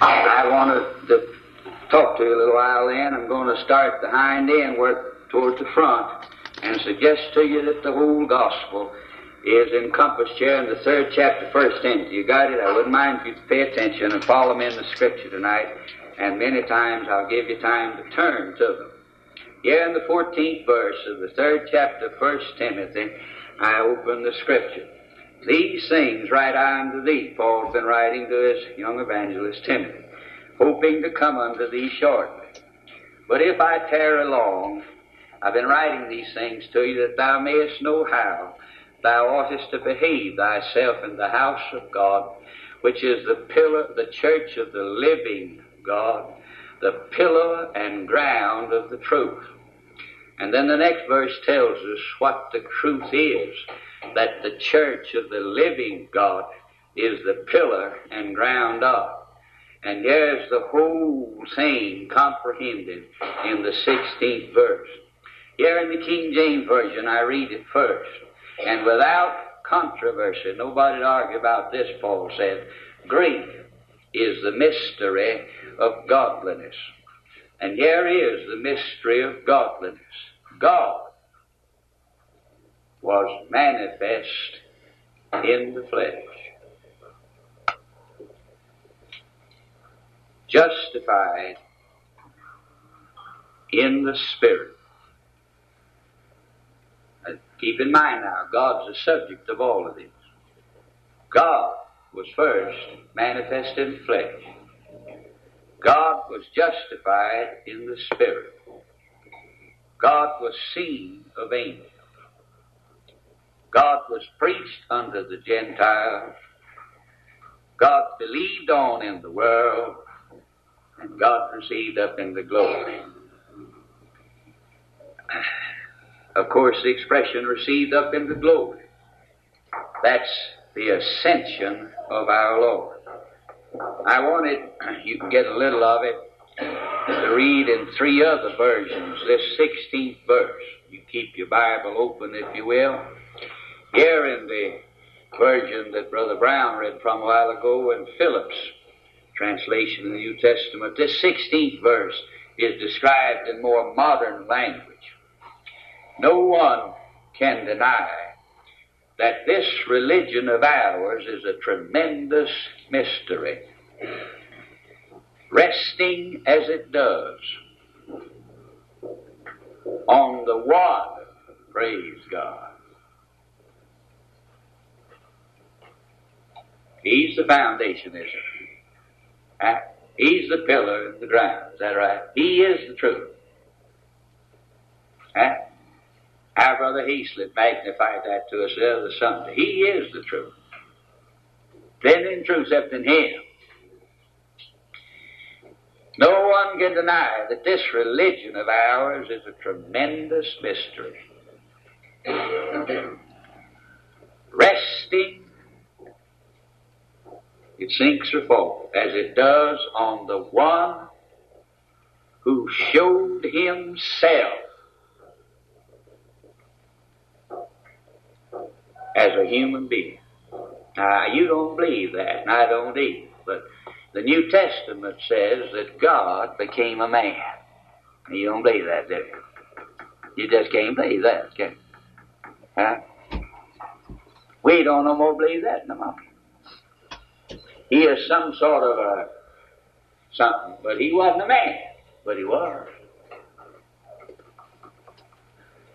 I wanted to talk to you a little while then. I'm going to start the hind end, work towards the front, and suggest to you that the whole gospel is encompassed here in the third chapter, first Timothy. You got it? I wouldn't mind if you pay attention and follow me in the scripture tonight. And many times I'll give you time to turn to them. Here in the 14th verse of the third chapter, first Timothy, I open the scripture. These things write I unto thee, Paul's been writing to his young evangelist Timothy, hoping to come unto thee shortly. But if I tarry long, I've been writing these things to you that thou mayest know how thou oughtest to behave thyself in the house of God, which is the pillar, the church of the living God, the pillar and ground of the truth. And then the next verse tells us what the truth is that the church of the living God is the pillar and ground of. And here's the whole thing comprehended in the 16th verse. Here in the King James Version, I read it first. And without controversy, nobody argue about this, Paul said, Greek is the mystery of godliness. And here is the mystery of godliness. God was manifest in the flesh. Justified in the Spirit. Now, keep in mind now, God's the subject of all of this. God was first manifest in flesh. God was justified in the Spirit. God was seen of angels. God was preached unto the Gentiles. God believed on in the world. And God received up in the glory. Of course, the expression received up in the glory. That's the ascension of our Lord. I wanted, you can get a little of it, to read in three other versions this 16th verse. You keep your Bible open, if you will. Here in the version that Brother Brown read from a while ago in Phillips' translation in the New Testament, this 16th verse is described in more modern language. No one can deny that this religion of ours is a tremendous mystery, resting as it does on the one, praise God. He's the foundation, isn't he? Uh, he's the pillar and the ground. Is that right? He is the truth. Uh, our brother Heaslett magnified that to us the other Sunday. He is the truth. Then in truth except in Him. No one can deny that this religion of ours is a tremendous mystery. Resting, it sinks or falls, as it does on the one who showed himself as a human being. Now, you don't believe that, and I don't either. But the New Testament says that God became a man. You don't believe that, do you? You just can't believe that, can you? Huh? We don't no more believe that no more. He is some sort of a something, but he wasn't a man, but he was.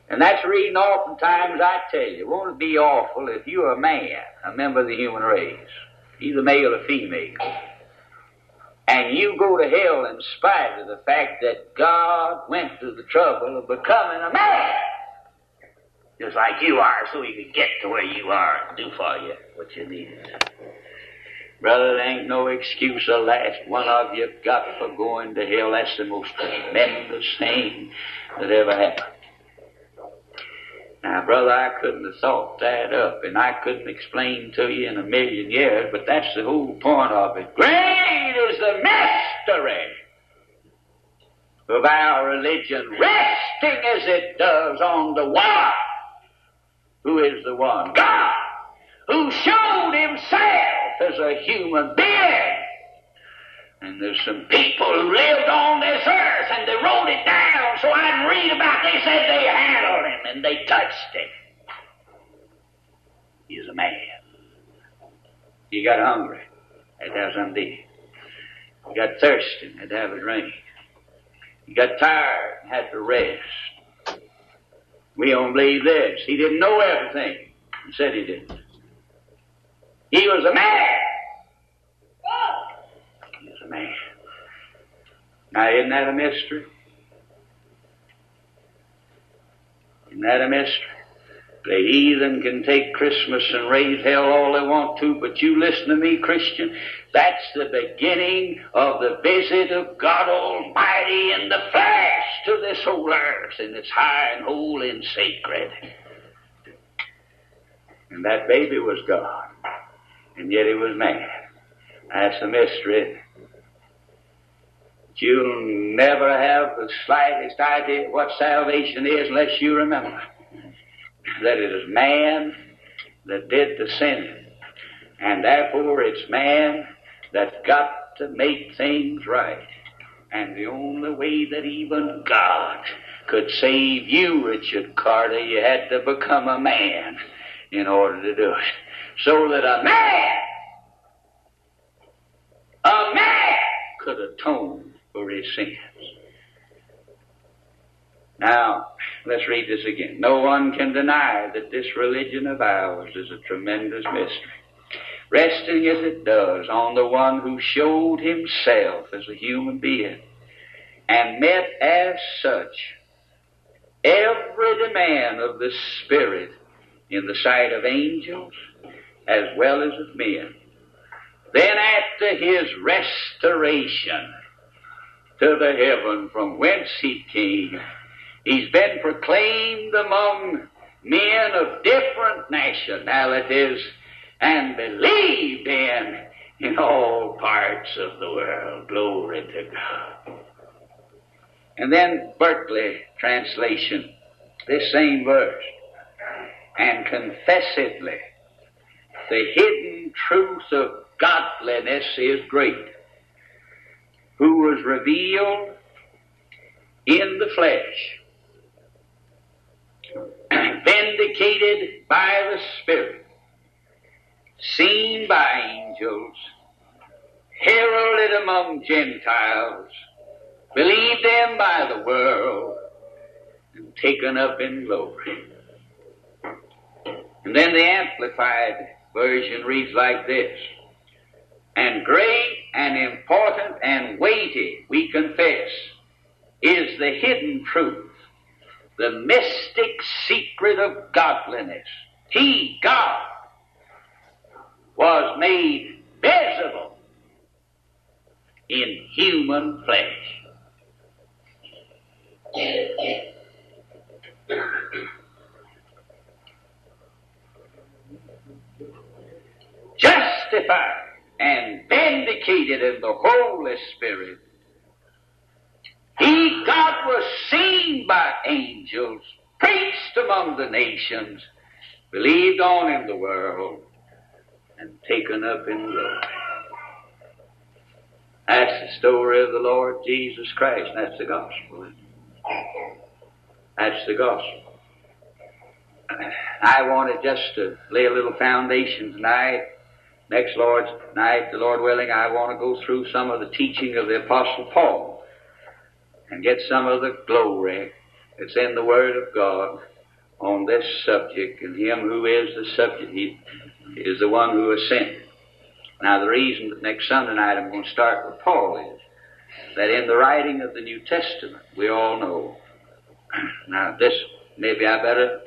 And that's reading oftentimes, I tell you, won't it be awful if you're a man, a member of the human race, either male or female, and you go to hell in spite of the fact that God went through the trouble of becoming a man, just like you are, so he could get to where you are and do for you what you need. Brother, there ain't no excuse the last one of you got for going to hell. That's the most tremendous thing that ever happened. Now, brother, I couldn't have thought that up, and I couldn't explain to you in a million years, but that's the whole point of it. Great is the mystery of our religion, resting as it does on the one. Who is the one? God, who showed himself as a human being. And there's some people who lived on this earth and they wrote it down so I can read about it. They said they handled him and they touched him. He's a man. He got hungry, had to have something to eat. He got thirsty, had to have a drink. He got tired, had to rest. We don't believe this. He didn't know everything. He said he didn't. He was a man. He was a man. Now, isn't that a mystery? Isn't that a mystery? The heathen can take Christmas and raise hell all they want to, but you listen to me, Christian. That's the beginning of the visit of God Almighty in the flesh to this whole earth, and it's high and holy and sacred. And that baby was God, and yet he was man. That's the mystery. You'll never have the slightest idea what salvation is unless you remember that it is man that did the sin, And therefore it's man that's got to make things right. And the only way that even God could save you, Richard Carter, you had to become a man in order to do it. So that a man, a man could atone for his sins. Now, let's read this again. No one can deny that this religion of ours is a tremendous mystery, resting as it does on the one who showed himself as a human being and met as such every demand of the Spirit in the sight of angels as well as of men. Then, after his restoration to the heaven from whence he came, He's been proclaimed among men of different nationalities and believed in in all parts of the world. Glory to God. And then Berkeley translation, this same verse. And confessedly, the hidden truth of godliness is great, who was revealed in the flesh vindicated by the Spirit, seen by angels, heralded among Gentiles, believed in by the world, and taken up in glory. And then the Amplified Version reads like this And great and important and weighty, we confess, is the hidden truth the mystic secret of godliness. He, God, was made visible in human flesh. Justified and vindicated in the Holy Spirit he, God, was seen by angels, preached among the nations, believed on in the world, and taken up in glory. That's the story of the Lord Jesus Christ. That's the gospel. That's the gospel. I wanted just to lay a little foundation tonight. Next Lord's night, the Lord willing, I want to go through some of the teaching of the Apostle Paul and get some of the glory that's in the Word of God on this subject, and Him who is the subject, He is the one who sent. Now, the reason that next Sunday night I'm going to start with Paul is that in the writing of the New Testament, we all know. Now, this, maybe I better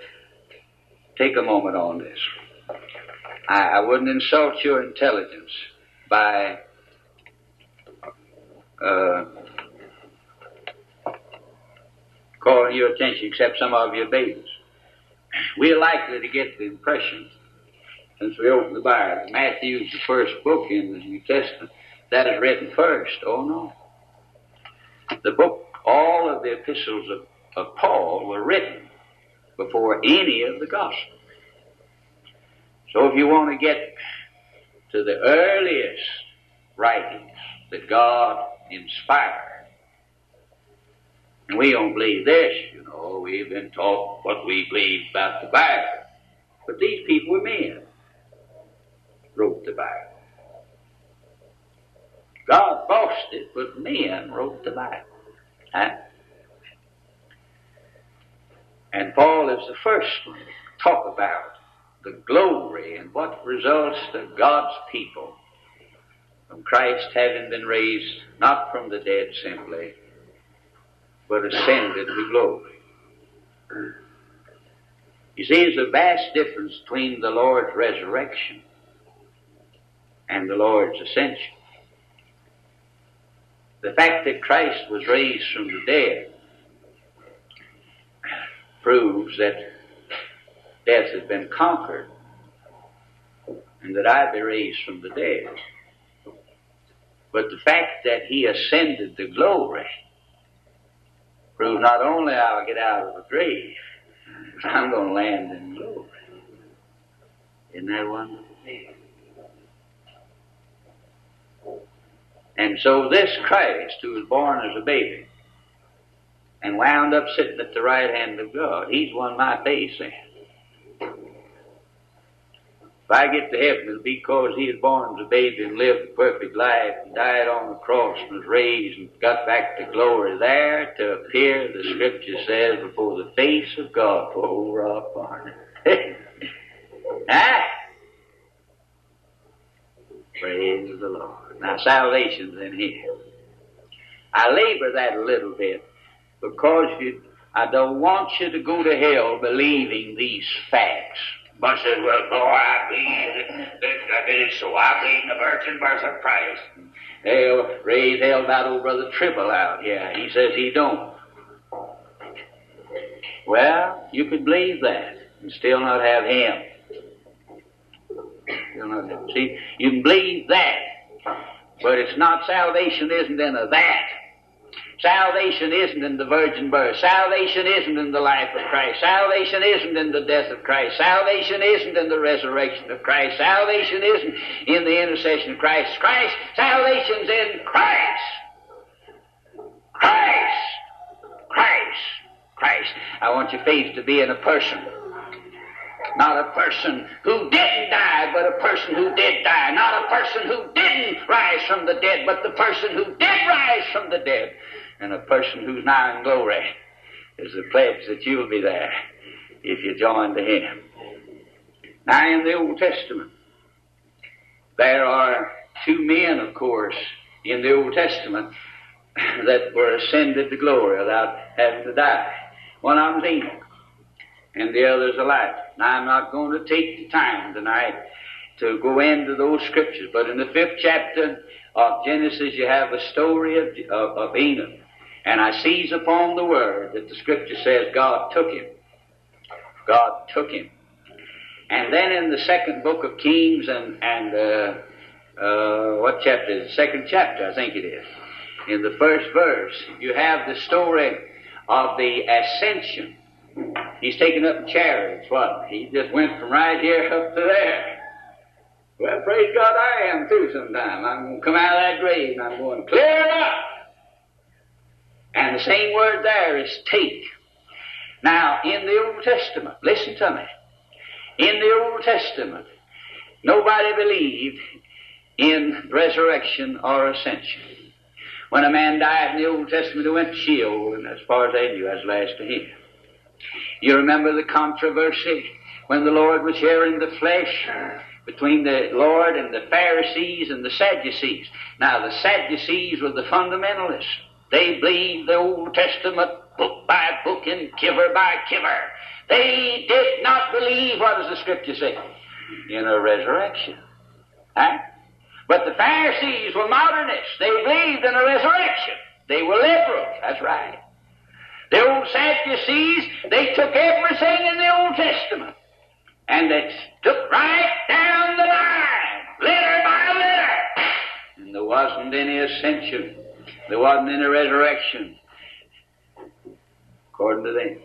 take a moment on this. I, I wouldn't insult your intelligence by uh, calling your attention except some of your babies. We're likely to get the impression, since we opened the Bible, Matthew's the first book in the New Testament that is written first. Oh no. The book, all of the epistles of, of Paul were written before any of the Gospels. So if you want to get to the earliest writings that God inspired. And we don't believe this, you know. We've been taught what we believe about the Bible. But these people were men. Wrote the Bible. God bossed it, but men wrote the Bible. Huh? And Paul is the first one to talk about the glory and what results to God's people from Christ having been raised not from the dead simply, but ascended to glory. You see, there's a vast difference between the Lord's resurrection and the Lord's ascension. The fact that Christ was raised from the dead proves that death has been conquered and that I be raised from the dead. But the fact that he ascended to glory proves not only I'll get out of the grave, but I'm going to land in glory. Isn't that wonderful? And so this Christ, who was born as a baby and wound up sitting at the right hand of God, he's won my face in. If I get to heaven, it'll be because he was born as a baby and lived a perfect life and died on the cross and was raised and got back to glory there to appear, the scripture says, before the face of God for old Rolfe Barnard. ah! Praise the Lord. Now salvation's in here. I labor that a little bit because you, I don't want you to go to hell believing these facts. But says, well, boy, I believe that, that so. I believe the virgin birth of Christ. They'll raise hell about old Brother Tribble out here. He says he don't. Well, you could believe that and still not have him. Still not have See, you can believe that, but it's not salvation isn't in a that. Salvation isn't in the virgin birth. Salvation isn't in the life of Christ. Salvation isn't in the death of Christ. Salvation isn't in the resurrection of Christ. Salvation isn't in the intercession of Christ. Christ, salvation's in Christ. Christ. Christ. Christ. I want your faith to be in a person. Not a person who didn't die, but a person who did die. Not a person who didn't rise from the dead, but the person who did rise from the dead and a person who's now in glory is the pledge that you'll be there if you join to him. Now, in the Old Testament, there are two men, of course, in the Old Testament that were ascended to glory without having to die. One of them's Enoch, and the other's Elijah. Now, I'm not going to take the time tonight to go into those scriptures, but in the fifth chapter of Genesis, you have a story of, of, of Enoch. And I seize upon the word that the scripture says God took him. God took him. And then in the second book of Kings and, and uh, uh, what chapter is it? Second chapter, I think it is. In the first verse, you have the story of the ascension. He's taken up in chariots, what? He just went from right here up to there. Well, praise God, I am too sometime. I'm going to come out of that grave and I'm going to clear it up. And the same word there is take. Now, in the Old Testament, listen to me. In the Old Testament, nobody believed in resurrection or ascension. When a man died in the Old Testament, he went to Sheol, and as far as they knew, that's last to him. You remember the controversy when the Lord was here in the flesh between the Lord and the Pharisees and the Sadducees. Now, the Sadducees were the fundamentalists. They believed the Old Testament book by book and kiver by kiver. They did not believe, what does the Scripture say? In a resurrection. Huh? But the Pharisees were modernists. They believed in a resurrection. They were liberals. That's right. The old Sadducees, they took everything in the Old Testament and they took right down the line, letter by letter. And there wasn't any ascension there wasn't any resurrection, according to them.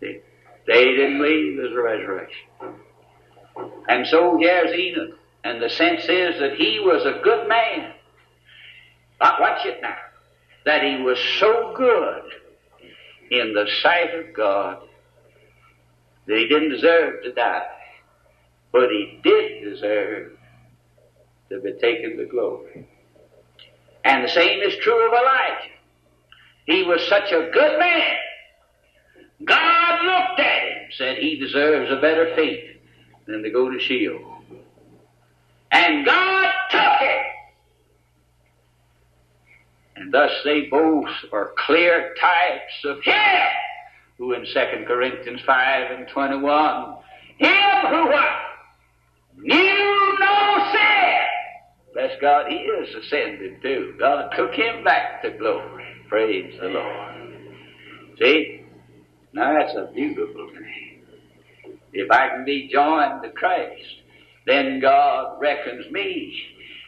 See? They didn't believe there's a resurrection. And so here's Enoch. And the sense is that he was a good man. But watch it now. That he was so good in the sight of God that he didn't deserve to die. But he did deserve to be taken to glory. And the same is true of Elijah. He was such a good man. God looked at him, said he deserves a better fate than to go to Sheol. And God took it. And thus they both are clear types of Him who in 2 Corinthians 5 and 21, Him who what? Knew. Bless God, He is ascended too. God took Him back to glory. Praise the Lord. See? Now that's a beautiful thing. If I can be joined to Christ, then God reckons me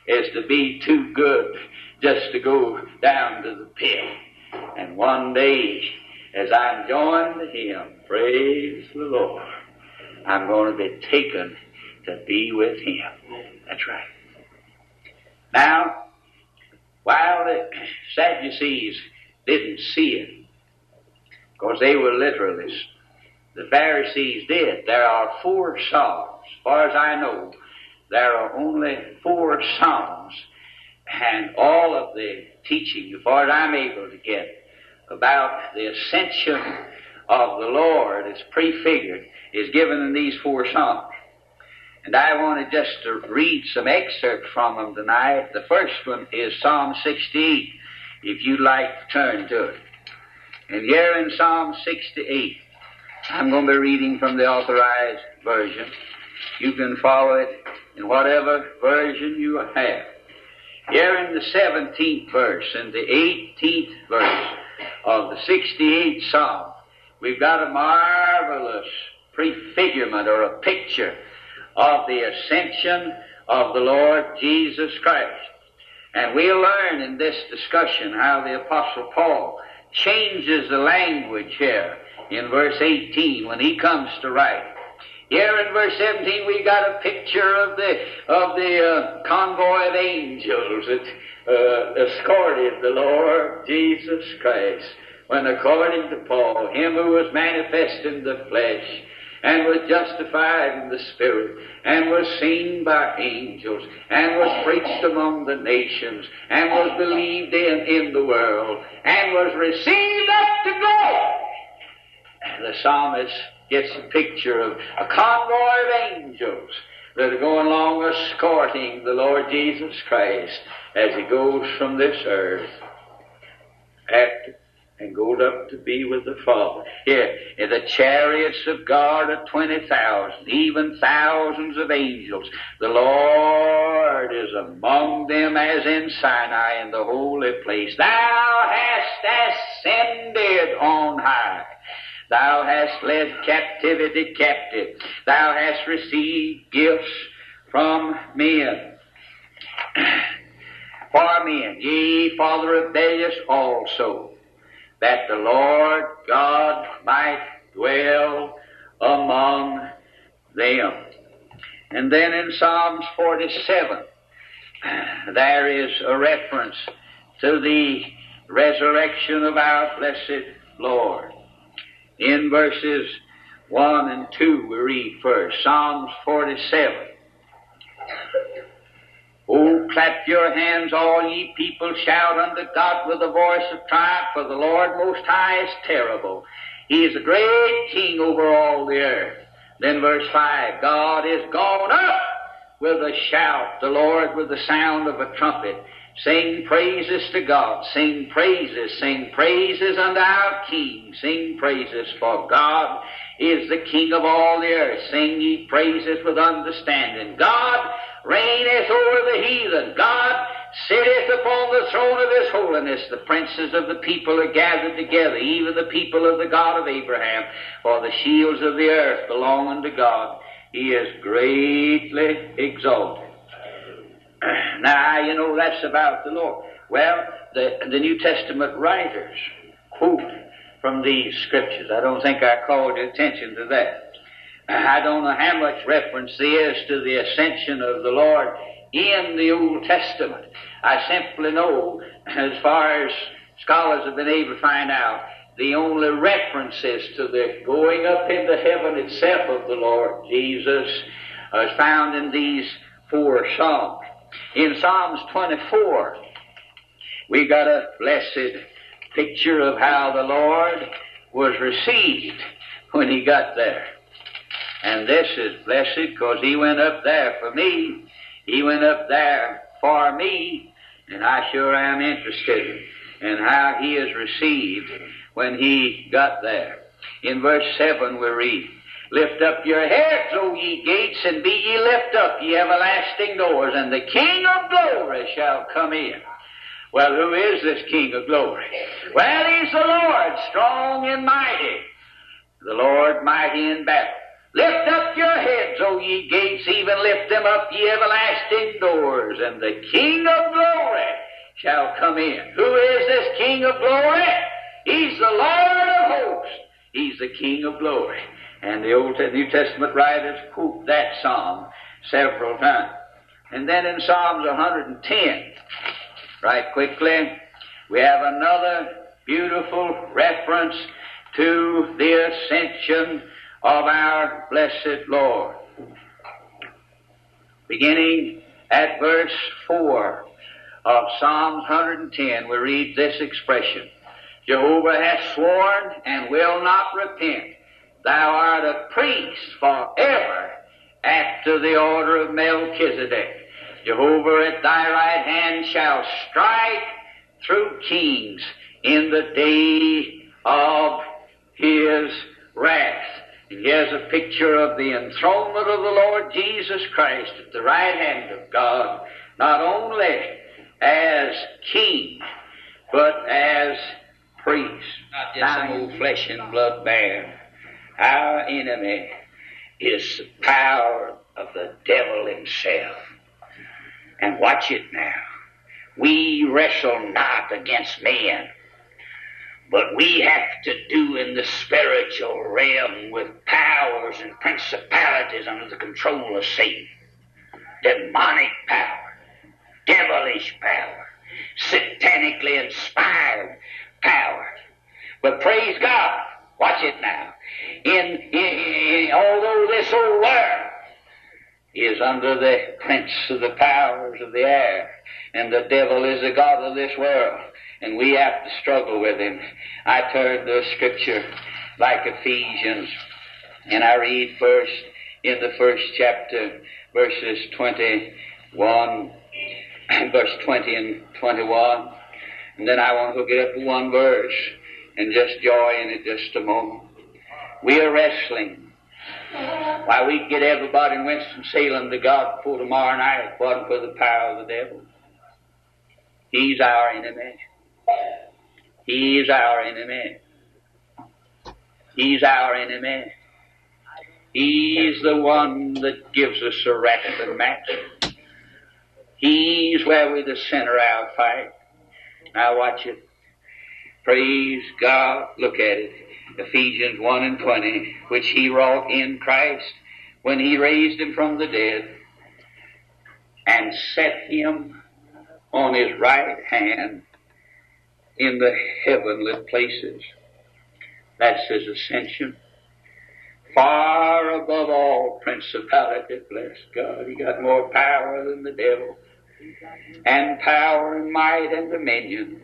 as to be too good just to go down to the pit. And one day, as I'm joined to Him, praise the Lord, I'm going to be taken to be with Him. That's right. Now, while the Sadducees didn't see it, because they were literalists, the Pharisees did. There are four Psalms. As far as I know, there are only four Psalms, and all of the teaching, as far as I'm able to get, about the ascension of the Lord is prefigured, is given in these four Psalms. And I wanted just to read some excerpts from them tonight. The first one is Psalm 68, if you'd like to turn to it. And here in Psalm 68, I'm going to be reading from the authorized version. You can follow it in whatever version you have. Here in the 17th verse and the 18th verse of the 68th Psalm, we've got a marvelous prefigurement or a picture of the ascension of the Lord Jesus Christ. And we'll learn in this discussion how the Apostle Paul changes the language here in verse 18 when he comes to write. Here in verse 17 we got a picture of the, of the uh, convoy of angels that uh, escorted the Lord Jesus Christ when according to Paul, him who was manifest in the flesh, and was justified in the Spirit, and was seen by angels, and was preached among the nations, and was believed in in the world, and was received up to glory. And the psalmist gets a picture of a convoy of angels that are going along escorting the Lord Jesus Christ as he goes from this earth after and goes up to be with the Father. Here, in the chariots of God are 20,000, even thousands of angels. The Lord is among them as in Sinai in the holy place. Thou hast ascended on high. Thou hast led captivity captive. Thou hast received gifts from men. for men, ye for the rebellious also that the Lord God might dwell among them. And then in Psalms 47, there is a reference to the resurrection of our blessed Lord. In verses 1 and 2, we read first Psalms 47. Oh, clap your hands, all ye people, shout unto God with a voice of triumph, for the Lord Most High is terrible. He is a great king over all the earth. Then verse 5, God is gone up with a shout, the Lord with the sound of a trumpet. Sing praises to God, sing praises, sing praises unto our King, sing praises, for God is the King of all the earth. Sing ye praises with understanding. God reigneth over the heathen. God sitteth upon the throne of his holiness. The princes of the people are gathered together, even the people of the God of Abraham. For the shields of the earth belong unto God. He is greatly exalted. Now, you know, that's about the Lord. Well, the, the New Testament writers quote from these scriptures. I don't think I called your attention to that. I don't know how much reference there is to the ascension of the Lord in the Old Testament. I simply know, as far as scholars have been able to find out, the only references to the going up into heaven itself of the Lord Jesus is found in these four Psalms. In Psalms 24, we got a blessed picture of how the Lord was received when he got there. And this is blessed because he went up there for me. He went up there for me, and I sure am interested in how he is received when he got there. In verse 7 we read, Lift up your heads, O ye gates, and be ye lift up, ye everlasting doors, and the King of glory shall come in. Well, who is this King of glory? Well, he's the Lord, strong and mighty. The Lord mighty in battle. Lift up your heads, O ye gates, even lift them up, ye everlasting doors, and the King of glory shall come in. Who is this King of glory? He's the Lord of hosts. He's the King of glory. And the Old and New Testament writers quote that psalm several times. And then in Psalms 110, right quickly, we have another beautiful reference to the ascension of our blessed Lord. Beginning at verse 4 of Psalms 110, we read this expression Jehovah hath sworn and will not repent. Thou art a priest forever after the order of Melchizedek. Jehovah at thy right hand shall strike through kings in the day of his wrath. And here's a picture of the enthronement of the Lord Jesus Christ at the right hand of God, not only as king, but as priest, not just some old flesh and blood man. Our enemy is the power of the devil himself. And watch it now. We wrestle not against men, but we have to do in the spiritual realm with powers and principalities under the control of Satan. Demonic power, devilish power, satanically inspired power. But praise God, watch it now. In, in, in, although this old world is under the prince of the powers of the air, and the devil is the God of this world, and we have to struggle with him. I turn to scripture like Ephesians, and I read first in the first chapter, verses 21, verse 20 and 21. And then I want to it up to one verse and just joy in it just a moment. We are wrestling. Why, we'd get everybody in Winston-Salem to God before tomorrow night if it wasn't for the power of the devil. He's our enemy. He's our enemy. He's our enemy. He's the one that gives us a rapid match. He's where we the center our fight. Now watch it. Praise God. Look at it. Ephesians 1 and 20, which he wrought in Christ when he raised him from the dead and set him on his right hand in the heavenly places. That's his ascension. Far above all principality, bless God. He got more power than the devil and power and might and dominion,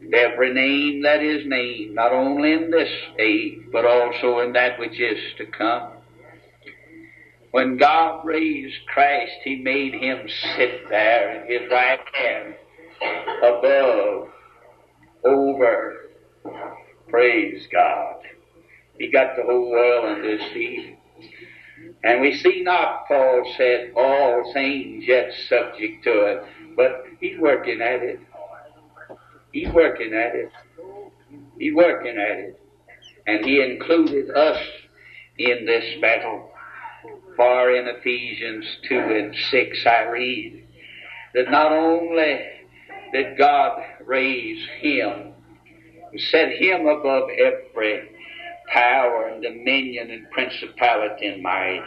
and every name that is named, not only in this age, but also in that which is to come. When God raised Christ, He made Him sit there in His right hand, above, over. Praise God. He got the whole world under His feet. And we see not, Paul said, all things yet subject to it, but he's working at it. He's working at it. He's working at it. And he included us in this battle. For in Ephesians 2 and 6 I read that not only did God raise him, set him above every power and dominion and principality and might.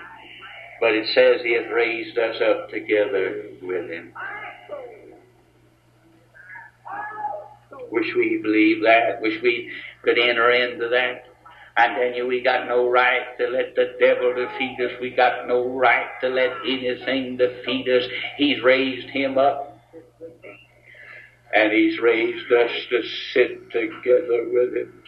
But it says He hath raised us up together with Him. Wish we believed that. Wish we could enter into that. And then we got no right to let the devil defeat us. We got no right to let anything defeat us. He's raised him up. And he's raised us to sit together with him.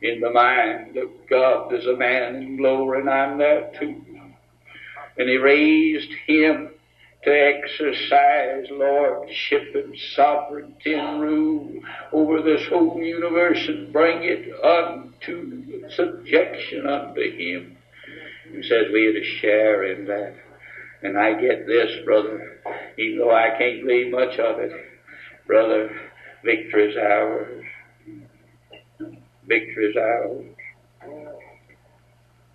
In the mind of God, there's a man in glory, and I'm there too. And he raised him to exercise lordship and sovereignty and rule over this whole universe and bring it unto subjection unto Him. He says we had a share in that. And I get this, brother, even though I can't believe much of it, brother, victory is ours. Victory is ours.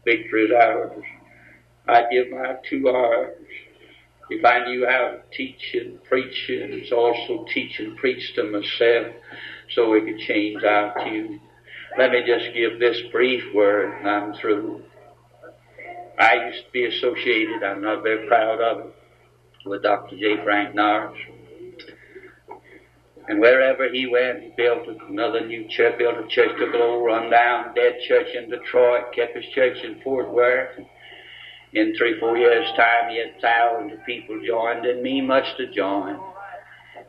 Victory is ours. I give my two hours if I knew how to teach and preach and also teach and preach to myself so we could change our tune. Let me just give this brief word and I'm through. I used to be associated, I'm not very proud of it, with Dr. J. Frank Norris. And wherever he went, he built another new church, built a church, took a little rundown, dead church in Detroit, kept his church in Fort Worth in three, four years' time, he had thousands of people joined. Didn't mean much to join.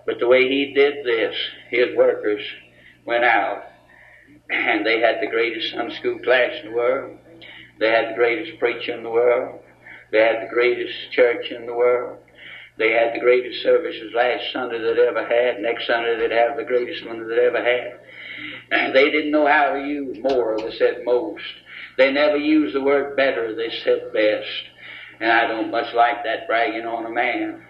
But the way he did this, his workers went out and they had the greatest Sunday school class in the world. They had the greatest preacher in the world. They had the greatest church in the world. They had the greatest services last Sunday that ever had. Next Sunday they'd have the greatest one that ever had. And they didn't know how to use more, they said most. They never used the word better, they said best. And I don't much like that bragging on a man.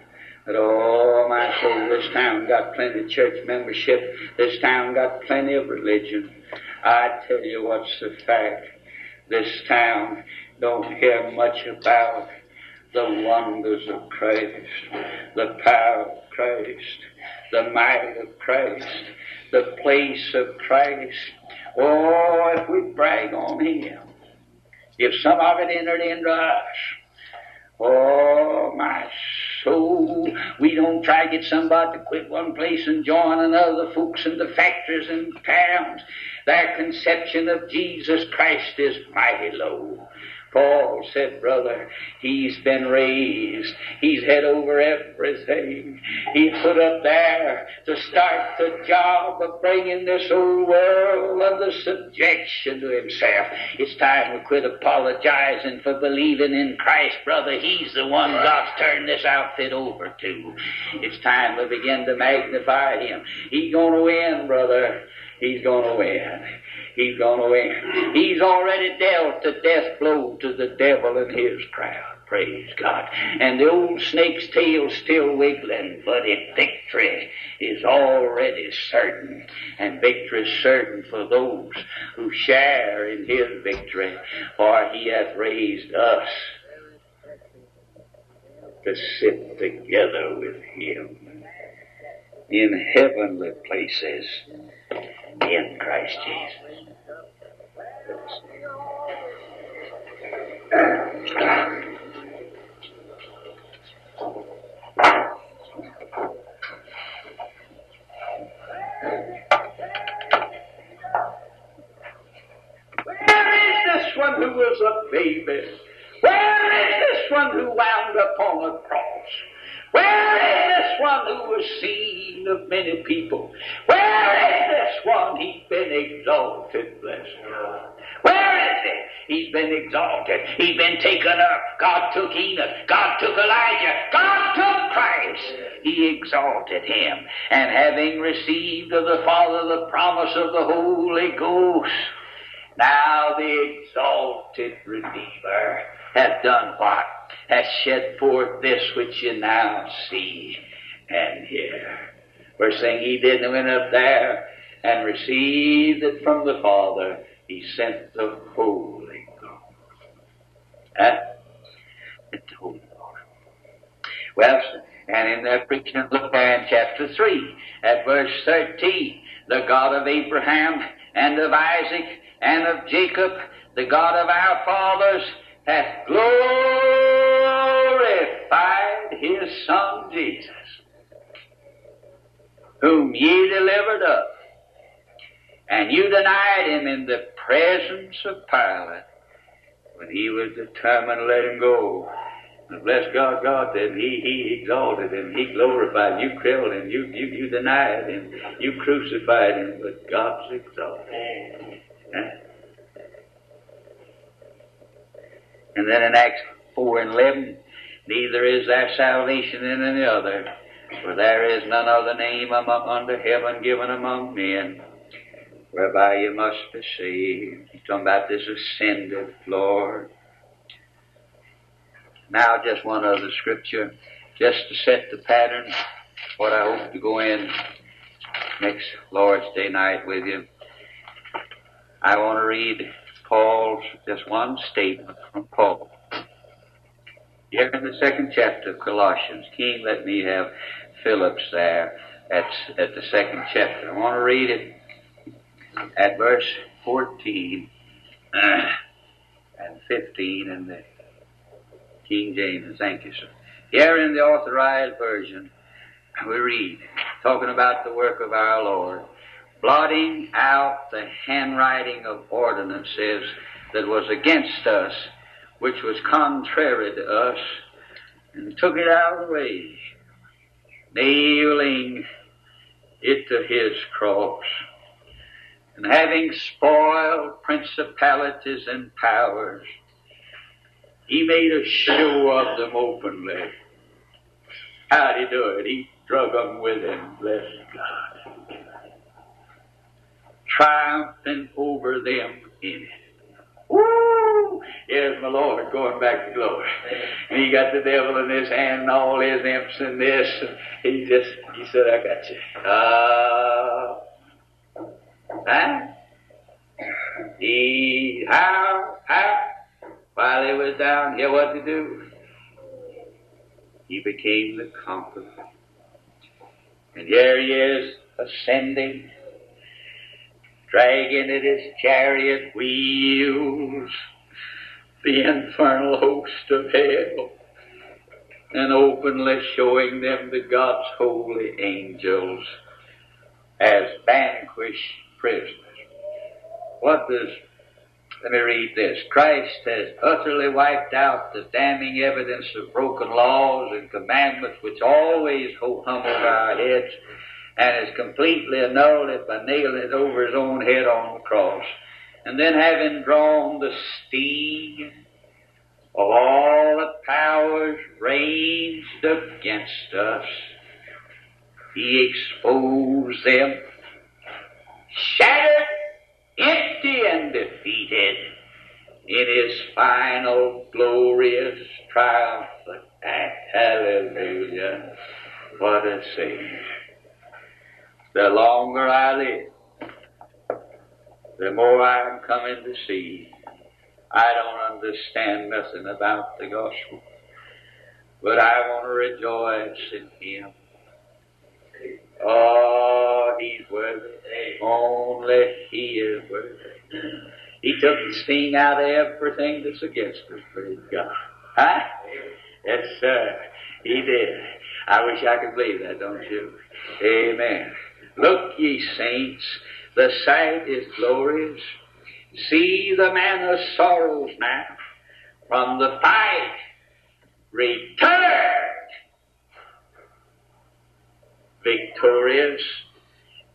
But oh my soul, this town got plenty of church membership. This town got plenty of religion. I tell you what's the fact. This town don't hear much about the wonders of Christ, the power of Christ, the might of Christ, the place of Christ. Oh, if we brag on Him, if some of it entered into us, oh my soul, we don't try to get somebody to quit one place and join another, folks in the factories and towns. Their conception of Jesus Christ is mighty low. Paul said, brother, he's been raised. He's head over everything. He put up there to start the job of bringing this old world under subjection to himself. It's time we quit apologizing for believing in Christ, brother. He's the one God's turned this outfit over to. It's time we begin to magnify him. He's gonna win, brother. He's gonna win. He's to win. He's already dealt the death blow to the devil and his crowd. Praise God. And the old snake's tail's still wiggling, but its victory is already certain. And victory is certain for those who share in his victory, for he hath raised us to sit together with him in heavenly places in Christ Jesus. Where is this one who was a baby? Where is this one who wound upon a cross? Where is this one who was seen of many people? Where is this one? He's been exalted, bless God. Where is he? He's been exalted. He's been taken up. God took Enoch. God took Elijah. God took Christ. He exalted him. And having received of the Father the promise of the Holy Ghost, now the exalted Redeemer hath done what? Hath shed forth this which you now see and hear. We're saying he didn't went up there and received it from the Father. He sent the Holy Ghost. Huh? The Holy Ghost. Well, and in that preaching, look there chapter 3, at verse 13, the God of Abraham and of Isaac and of Jacob, the God of our fathers, hath glorified his Son Jesus, whom ye delivered up, and you denied him in the presence of Pilate when he was determined to let him go. And bless God, God said he, he exalted him, he glorified him, you killed him, you, you, you denied him, you crucified him, but God's exalted. And then in Acts 4 and 11, neither is there salvation in any other, for there is none other name among, under heaven given among men whereby you must be saved. He's talking about this ascended Lord. Now, just one other scripture, just to set the pattern, what I hope to go in next Lord's Day night with you. I want to read Paul's, just one statement from Paul. Here in the second chapter of Colossians, King, let me have Phillips there at, at the second chapter. I want to read it at verse 14 uh, and 15 in the King James. Thank you, sir. Here in the authorized version, we read, talking about the work of our Lord, blotting out the handwriting of ordinances that was against us, which was contrary to us, and took it out of the way, nailing it to his cross and having spoiled principalities and powers, he made a show of them openly. How'd he do it? He drug them with him, bless God. Triumphing over them in it. Woo! Here's my Lord going back to glory. And he got the devil in his hand and all his imps in this. And he just, he said, I got you. Ah. Uh, Huh? He, how, how, while he was down here, what to do? He became the conqueror. And here he is ascending, dragging at his chariot wheels the infernal host of hell and openly showing them to God's holy angels as vanquished prisoners. What does, let me read this. Christ has utterly wiped out the damning evidence of broken laws and commandments which always humbled our heads and has completely annulled it by nailing it over his own head on the cross. And then having drawn the sting of all the powers ranged against us, he exposed them shattered, empty, and defeated in his final glorious triumphant act. Hallelujah. What a Savior. The longer I live, the more I'm coming to see. I don't understand nothing about the gospel, but I want to rejoice in Him. Oh, he's worthy. Only he is worthy. He took the sting out of everything that's against us, praise God. Huh? Yes, sir. He did. I wish I could believe that, don't you? Amen. Look, ye saints, the sight is glorious. See the man of sorrows now from the fight return victorious.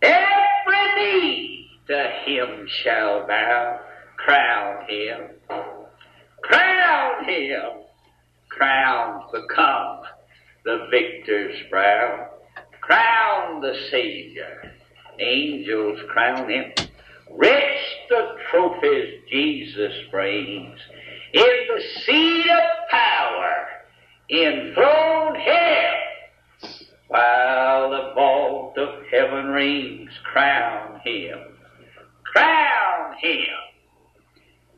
Every knee to him shall bow. Crown him. Crown him. Crown become the victor's brow. Crown the Savior. Angels crown him. Rich the trophies Jesus brings. In the seat of power, enthroned here while the vault of heaven rings, crown him, crown him,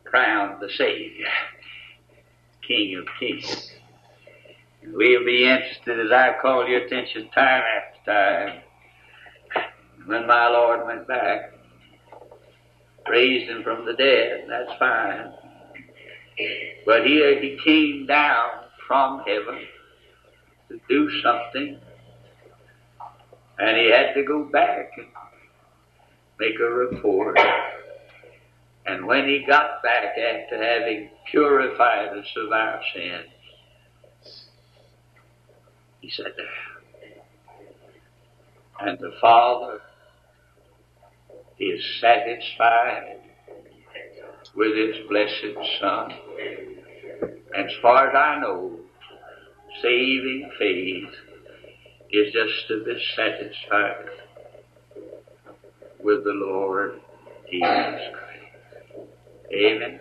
crown the Savior, King of Kings. We'll be interested as I call your attention time after time. When my Lord went back, raised him from the dead, that's fine. But here he came down from heaven to do something, and he had to go back and make a report. And when he got back after having purified us of our sins, he said, and the Father is satisfied with his blessed Son. As far as I know, saving faith is just to be satisfied with the Lord Jesus Christ. Amen.